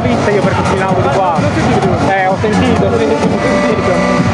pizza io perché cucinavo di qua. Eh, ho sentito, ho sentito, ho sentito.